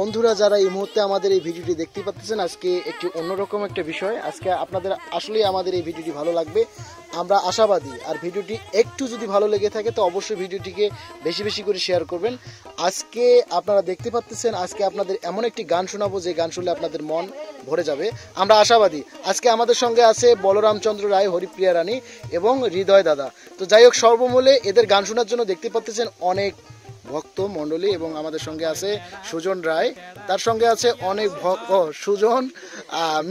বন্ধুরা, যারা এই মুহূর্তে আমাদের এই ভিডিওটি দেখতে পাচ্ছেন, আজকে একটি অন্যরকম একটা বিষয়। আজকে আপনাদের আসলেই আমাদের এই ভিডিওটি ভালো লাগবে। আমরা আশাবাদী। আর ভিডিওটি একটু যদি ভালো লেগে থাকে, তো অবশ্যই ভিডিওটিকে বেশি বেশি করে শেয়ার করবেন। আজকে আপনারা দেখতে পাচ্ছেন, আজকে আপনাদের এমন একটি গান শোনাবো, যে গান শুনলে আপনাদের মন ভরে যাবে। আমরা আশাবাদী। আজকে আমাদের সঙ্গে আছে বলরামচন্দ্র রায়, হরিপ্রিয়া রানী এবং হৃদয় দাদা। তো যাই হোক, সর্বমূলে এদের গান শোনার জন্য দেখতে পাচ্ছেন অনেক ভক্ত মণ্ডলী এবং আমাদের সঙ্গে আছে সুজন রায়। তার সঙ্গে আছে অনেক ভক্ত সুজন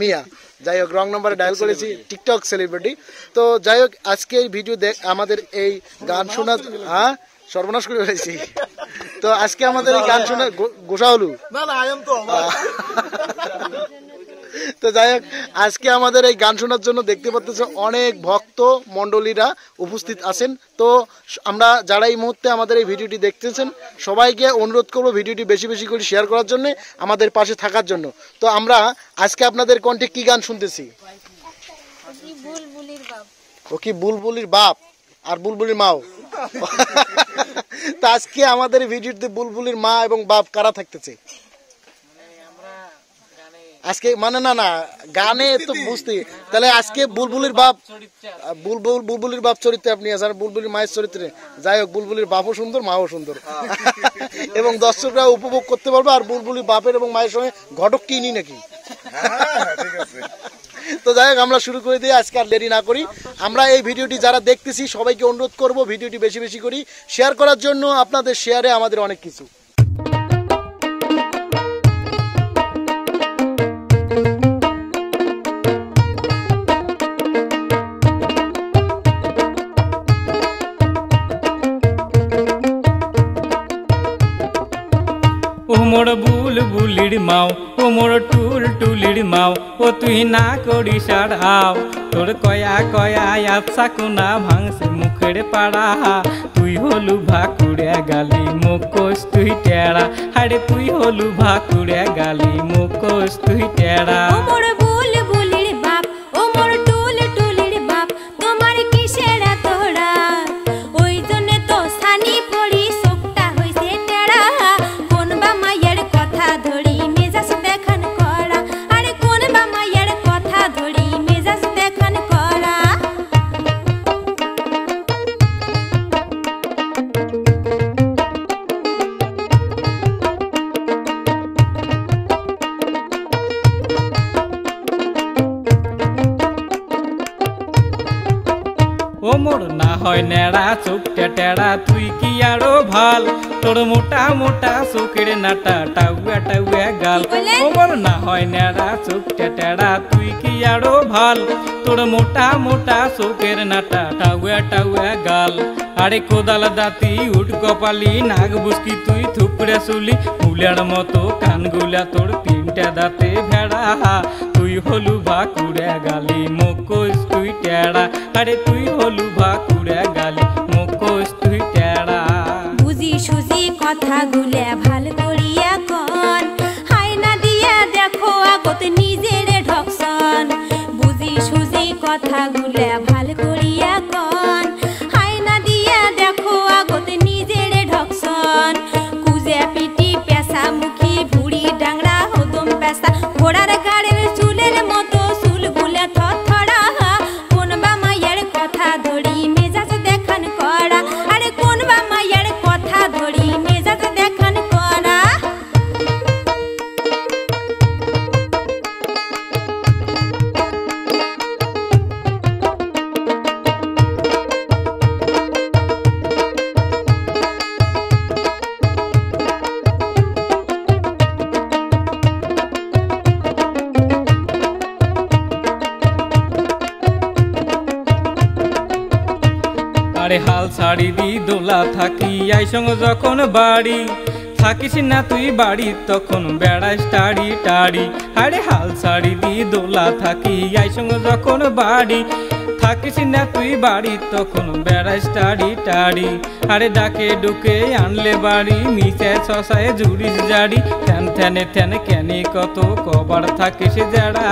মিয়া। যাই হোক রং নম্বরে ডায়াল করেছি টিকটক সেলিব্রিটি তো যাই হোক আজকে এই ভিডিও দেখ আমাদের এই গান শোনা হ্যাঁ? সর্বনাশ করে ফেলেছি। তো আজকে আমাদের এই গান শোনা গোসা হলু না না আই এম তো তো যাই হোক, আজকে আমাদের এই গান শোনার জন্য দেখতে পাচ্ছেন অনেক ভক্ত মণ্ডলীরা উপস্থিত আছেন। তো আমরা যারা এই মুহূর্তে আমাদের এই ভিডিওটি দেখতেছেন, সবাইকে অনুরোধ করব ভিডিওটি বেশি বেশি করে শেয়ার করার জন্য, আমাদের পাশে থাকার জন্য। তো আমরা আজকে আপনাদের কণ্ঠে কি গান শুনতেছি? ও কি বুলবুলির বাপ আর বুলবুলির মাও? তো আজকে আমাদের ভিডিওতে বুলবুলির মা এবং বাপ কারা থাকতেছে? আজকে মানে না না গানে তো বুঝতে তাহলে আজকে বুলবুলির বাপ বুলবুল বুলবুলির বাপ চরিত্রে আপনি আছেন বুলবুলির মায়ের চরিত্রে। যাই হোক বুলবুলির বাপও সুন্দর মাও সুন্দর। এবং দর্শকরা উপভোগ করতে পারবে আর বুলবুলির বাপের এবং মায়ের সঙ্গে ঘটক কিনি নাকি? তো যাই হোক আমরা শুরু করে দিই আজকে আর দেরি না করি। আমরা এই ভিডিওটি যারা দেখতেছি সবাইকে অনুরোধ করব ভিডিওটি বেশি বেশি করি। শেয়ার করার জন্য আপনাদের শেয়ারে আমাদের অনেক কিছু। মোর বুল বুলির মাও, ও মোর টুল টুলির মাও, ও তুই না করি সারাও তোর কয়া কয়া আপসা কোনা ভাঙছে মুখের পাড়া। তুই হলু ভাকুড়ে গালি মুখোশ, তুই টেড়া আরে তুই হলু ভাকুড়ে গালি মুখোশ, তুই টেড়া হয় নেড়া চোখটা টেড়া তুই কি আরও ভালো? তোর মোটা মোটা চোখের নাটা টাউয়া টাউয়া গাল। বলে? না হয় নেড়া চোখটা টেড়া তুই কি আরও ভালো? তোর মোটা মোটা চোখের নাটা টাউয়া টাউয়া গাল। আরে কোদাল দাঁতি উঠ কপালি নাগ বুসকি তুই থুপড়ে শুলি ফুলের মতো কানগুলা তোর তিনটা দাঁতে ভেড়া। তুই হলু ভাকুড়ে গালি, মুখোশ তুই টেড়া। আরে তুই হলু ভাকুড়ে গালি, মুখোশ তুই টেড়া। বুঝি সুজি কথা গুলে ভালো করিয়া কন। হাইনা দিয়া দেখো আগত নিজের ঢকসন। বুঝি সুজি কথা গুলে ভালো ছাড়ি দি দোলা থাকি আই সঙ্গ যখন বাড়ি। থাকিস না তুই বাড়ি, তখন বেড়াস টাড়ি টাড়ি। আরে হাল ছাড়ি দি দোলা থাকি আই সঙ্গ যখন বাড়ি। থাকিস না তুই বাড়ি, তখন বেড়াস টাড়ি টাড়ি। আরে ডাকে ডুকে আনলে বাড়ি, মিশে শশায় জুড়িস জাড়ি। থ্যান থ্যানে থ্যান কেনে কত কবার থাকিস যারা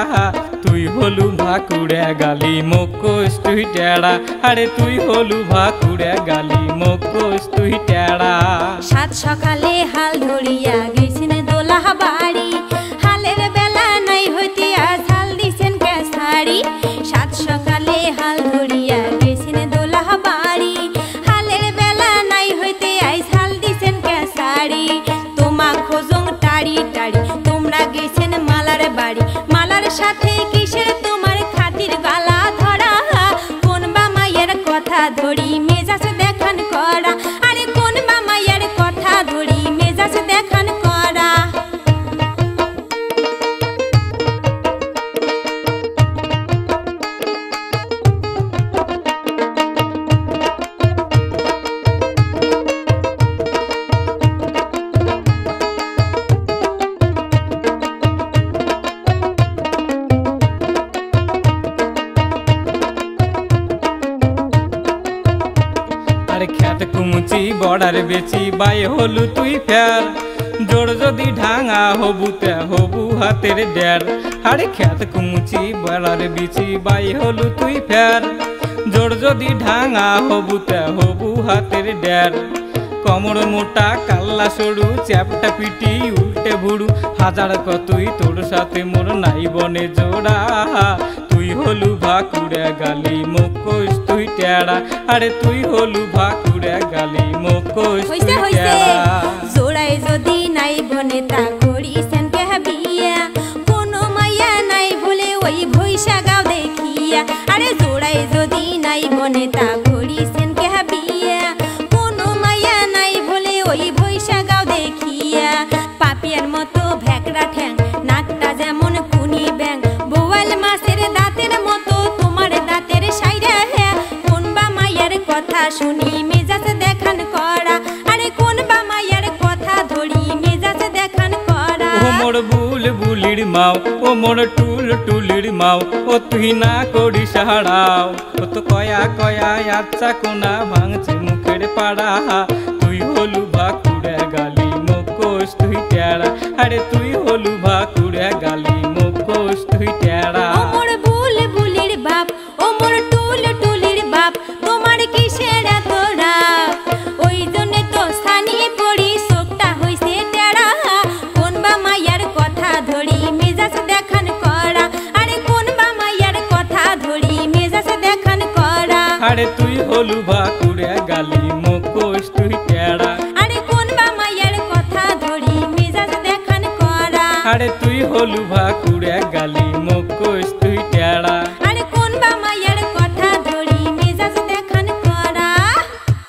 তুই হলু ভাকুড়ে গালি মকোস তুই টেড়া। আরে তুই হলু ভাকুড়ে গালি মকোস তুই টেড়া। সাত সকালে হাল ধরিয়া খ্যাত কুমুচি বড়ার বেচি, বাই হলু তুই ফের। জোর যদি ঢাঙা হবু, তে হবু হাতের ডের। আরে খ্যাত কুমুচি বড়ার বিচি, বাই হলু তুই ফের। জোর যদি ঢাঙা হবু, তে হবু হাতের ডের। কমর মোটা, কাল্লা সরু, চ্যাপটা পিটি, উল্টে ভুড়ু হাজার কতই তোর সাথে মোর নাই বনে জোড়া। হলু ভাকুড়ে গালি মুখোশ তুই টেড়া। আরে তুই হলু ভাকুড়ে গালি মুখোশ তুই টেড়া। মাও, ও মোর টুল টুলির মাও, ও তুই না করি সাহারাও ও তো কয়া কয়া আচ্ছা কোনা ভাঙছে মুখের পাড়া। তুই হলু বা কুড়ে গালি মুখোশ, তুই টেড়া আরে তুই হলু আরে তুই হলু ভাকুড়ে